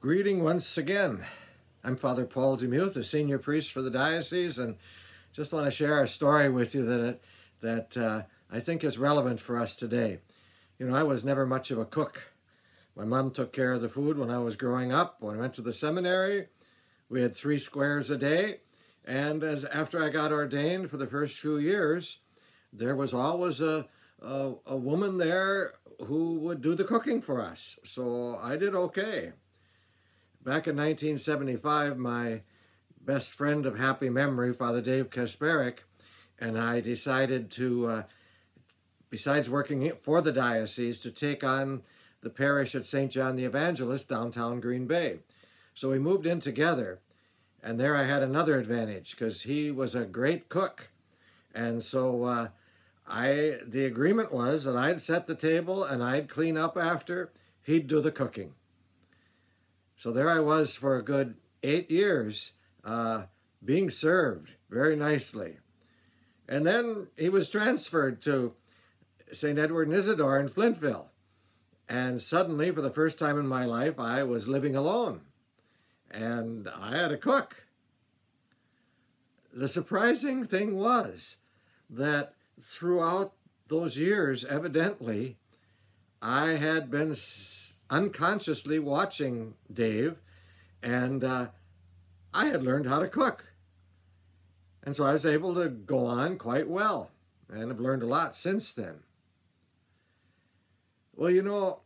Greeting once again. I'm Father Paul Demuth, the senior priest for the diocese, and just want to share a story with you that that uh, I think is relevant for us today. You know, I was never much of a cook. My mom took care of the food when I was growing up. When I went to the seminary, we had three squares a day, and as after I got ordained for the first few years, there was always a a, a woman there who would do the cooking for us. So I did okay. Back in 1975, my best friend of happy memory, Father Dave Kasparic, and I decided to, uh, besides working for the diocese, to take on the parish at St. John the Evangelist, downtown Green Bay. So we moved in together, and there I had another advantage because he was a great cook. And so uh, I, the agreement was that I'd set the table and I'd clean up after, he'd do the cooking. So there I was for a good eight years, uh, being served very nicely. And then he was transferred to St. Edward and Isidore in Flintville. And suddenly, for the first time in my life, I was living alone. And I had a cook. The surprising thing was that throughout those years, evidently, I had been unconsciously watching Dave, and uh, I had learned how to cook. And so I was able to go on quite well, and have learned a lot since then. Well, you know,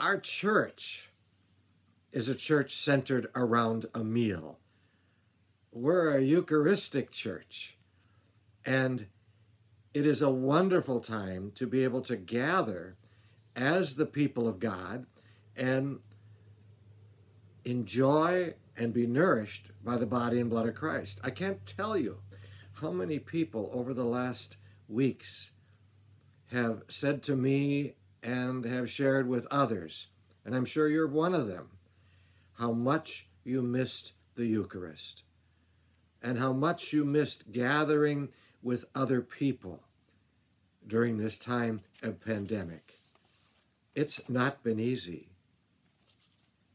our church is a church centered around a meal. We're a Eucharistic church, and it is a wonderful time to be able to gather as the people of God and enjoy and be nourished by the body and blood of Christ. I can't tell you how many people over the last weeks have said to me and have shared with others, and I'm sure you're one of them, how much you missed the Eucharist and how much you missed gathering with other people during this time of pandemic. It's not been easy.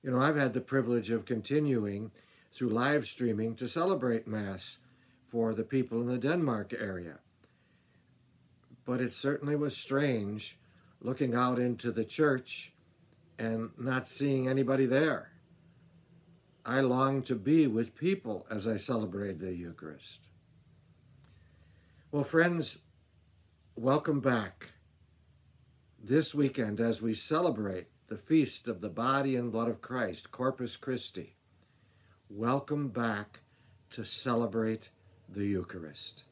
You know, I've had the privilege of continuing through live streaming to celebrate Mass for the people in the Denmark area. But it certainly was strange looking out into the church and not seeing anybody there. I long to be with people as I celebrate the Eucharist. Well, friends, welcome back this weekend as we celebrate the feast of the body and blood of Christ, Corpus Christi. Welcome back to celebrate the Eucharist.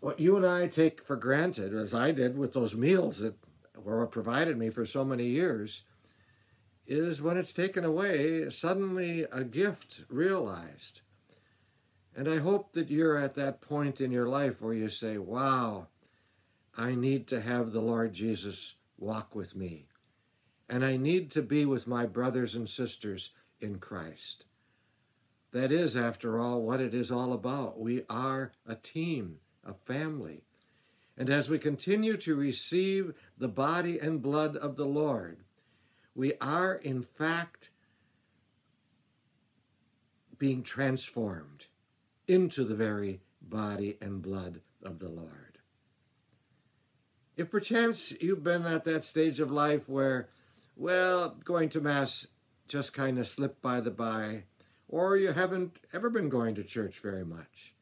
What you and I take for granted, as I did with those meals that were provided me for so many years, is when it's taken away, suddenly a gift realized. And I hope that you're at that point in your life where you say, wow, I need to have the Lord Jesus walk with me. And I need to be with my brothers and sisters in Christ. That is, after all, what it is all about. We are a team, a family. And as we continue to receive the body and blood of the Lord, we are, in fact, being transformed into the very body and blood of the Lord. If perchance you've been at that stage of life where, well, going to Mass just kind of slipped by the by, or you haven't ever been going to church very much,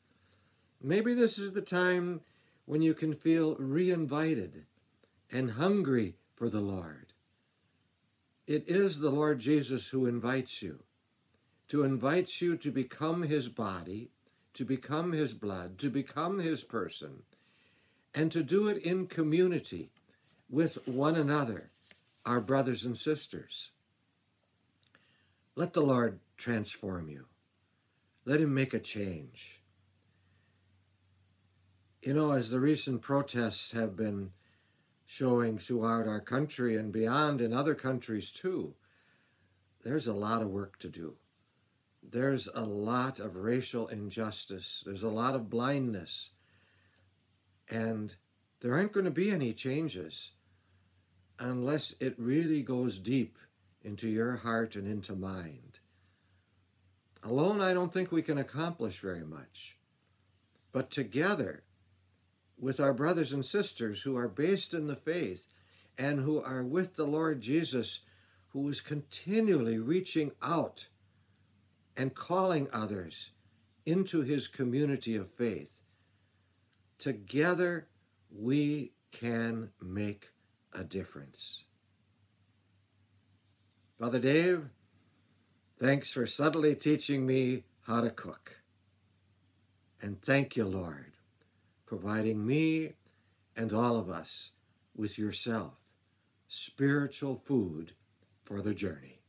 maybe this is the time when you can feel reinvited and hungry for the Lord. It is the Lord Jesus who invites you, to invites you to become his body to become his blood, to become his person, and to do it in community with one another, our brothers and sisters. Let the Lord transform you. Let him make a change. You know, as the recent protests have been showing throughout our country and beyond in other countries too, there's a lot of work to do there's a lot of racial injustice, there's a lot of blindness, and there aren't going to be any changes unless it really goes deep into your heart and into mind. Alone, I don't think we can accomplish very much. But together, with our brothers and sisters who are based in the faith and who are with the Lord Jesus, who is continually reaching out and calling others into his community of faith, together we can make a difference. Father Dave, thanks for subtly teaching me how to cook. And thank you, Lord, providing me and all of us with yourself, spiritual food for the journey.